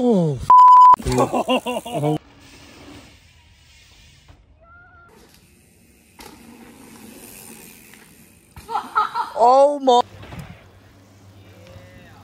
Oh, oh. oh my.